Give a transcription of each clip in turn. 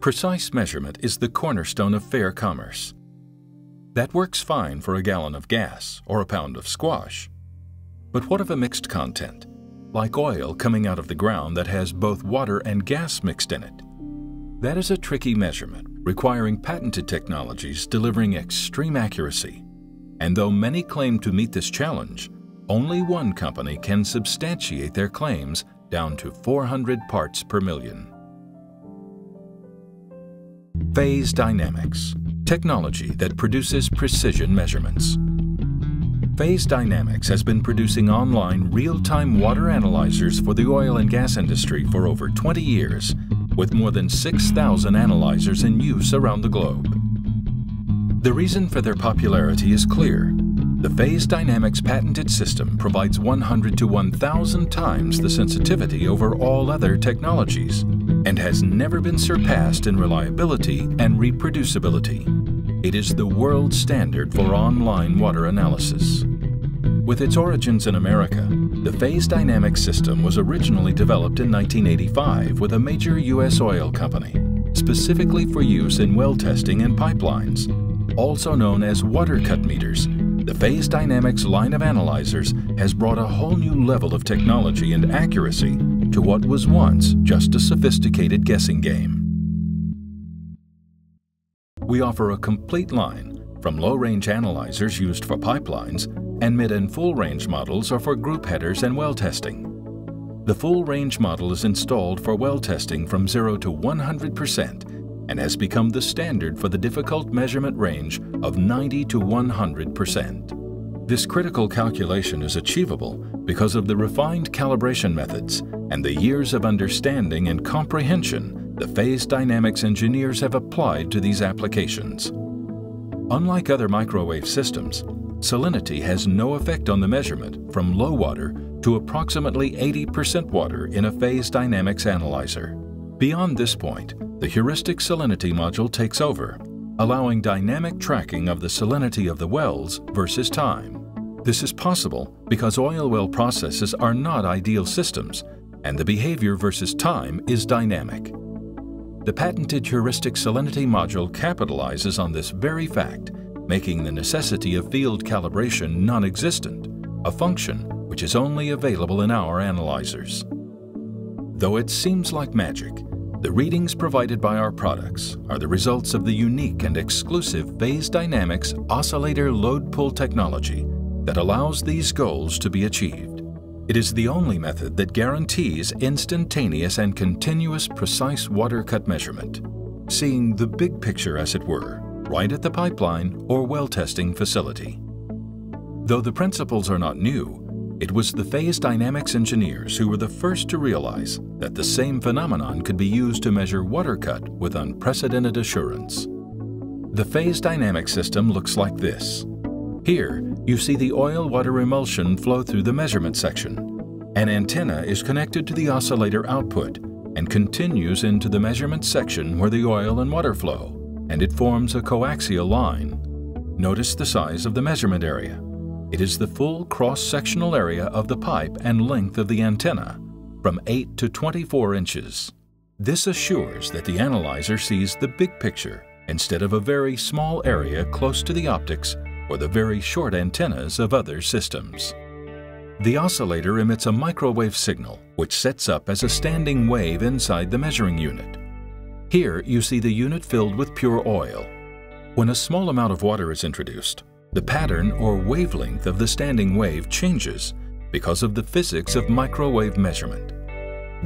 Precise measurement is the cornerstone of fair commerce. That works fine for a gallon of gas or a pound of squash. But what of a mixed content, like oil coming out of the ground that has both water and gas mixed in it? That is a tricky measurement requiring patented technologies delivering extreme accuracy. And though many claim to meet this challenge, only one company can substantiate their claims down to 400 parts per million. Phase Dynamics, technology that produces precision measurements. Phase Dynamics has been producing online real-time water analyzers for the oil and gas industry for over 20 years, with more than 6,000 analyzers in use around the globe. The reason for their popularity is clear. The Phase Dynamics patented system provides 100 to 1,000 times the sensitivity over all other technologies and has never been surpassed in reliability and reproducibility. It is the world standard for online water analysis. With its origins in America, the Phase Dynamics system was originally developed in 1985 with a major U.S. oil company, specifically for use in well testing and pipelines, also known as water cut meters the Phase Dynamics line of analyzers has brought a whole new level of technology and accuracy to what was once just a sophisticated guessing game. We offer a complete line from low-range analyzers used for pipelines and mid and full-range models are for group headers and well testing. The full-range model is installed for well testing from 0 to 100% and has become the standard for the difficult measurement range of 90 to 100%. This critical calculation is achievable because of the refined calibration methods and the years of understanding and comprehension the phase dynamics engineers have applied to these applications. Unlike other microwave systems, salinity has no effect on the measurement from low water to approximately 80% water in a phase dynamics analyzer. Beyond this point, the heuristic salinity module takes over, allowing dynamic tracking of the salinity of the wells versus time. This is possible because oil well processes are not ideal systems, and the behavior versus time is dynamic. The patented heuristic salinity module capitalizes on this very fact, making the necessity of field calibration non-existent, a function which is only available in our analyzers. Though it seems like magic, the readings provided by our products are the results of the unique and exclusive Phase Dynamics oscillator load pull technology that allows these goals to be achieved. It is the only method that guarantees instantaneous and continuous precise water cut measurement, seeing the big picture as it were, right at the pipeline or well testing facility. Though the principles are not new, it was the phase dynamics engineers who were the first to realize that the same phenomenon could be used to measure water cut with unprecedented assurance. The phase dynamic system looks like this. Here, you see the oil-water emulsion flow through the measurement section. An antenna is connected to the oscillator output and continues into the measurement section where the oil and water flow, and it forms a coaxial line. Notice the size of the measurement area. It is the full cross-sectional area of the pipe and length of the antenna, from 8 to 24 inches. This assures that the analyzer sees the big picture instead of a very small area close to the optics or the very short antennas of other systems. The oscillator emits a microwave signal which sets up as a standing wave inside the measuring unit. Here you see the unit filled with pure oil. When a small amount of water is introduced, the pattern or wavelength of the standing wave changes because of the physics of microwave measurement.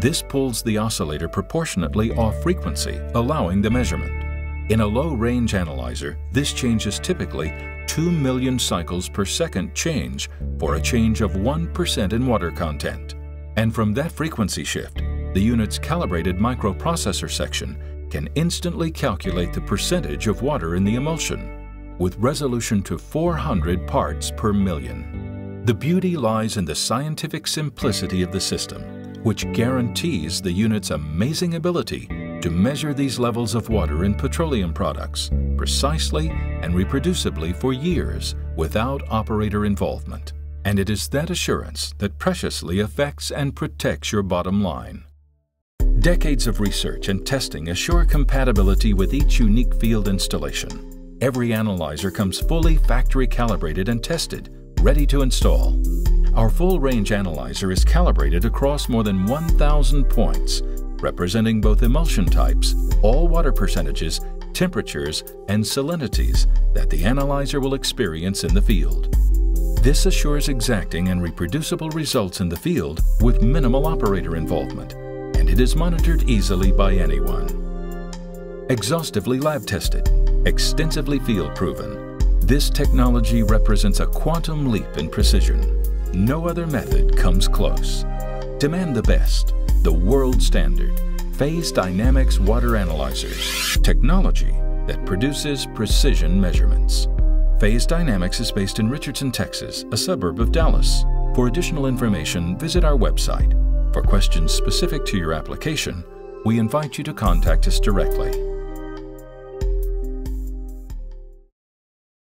This pulls the oscillator proportionately off frequency, allowing the measurement. In a low-range analyzer, this change is typically 2 million cycles per second change for a change of 1% in water content. And from that frequency shift, the unit's calibrated microprocessor section can instantly calculate the percentage of water in the emulsion with resolution to 400 parts per million. The beauty lies in the scientific simplicity of the system, which guarantees the unit's amazing ability to measure these levels of water in petroleum products precisely and reproducibly for years without operator involvement. And it is that assurance that preciously affects and protects your bottom line. Decades of research and testing assure compatibility with each unique field installation. Every analyzer comes fully factory calibrated and tested, ready to install. Our full range analyzer is calibrated across more than 1,000 points, representing both emulsion types, all water percentages, temperatures, and salinities that the analyzer will experience in the field. This assures exacting and reproducible results in the field with minimal operator involvement, and it is monitored easily by anyone. Exhaustively lab tested, extensively field proven, this technology represents a quantum leap in precision. No other method comes close. Demand the best, the world standard, Phase Dynamics Water Analyzers, technology that produces precision measurements. Phase Dynamics is based in Richardson, Texas, a suburb of Dallas. For additional information, visit our website. For questions specific to your application, we invite you to contact us directly.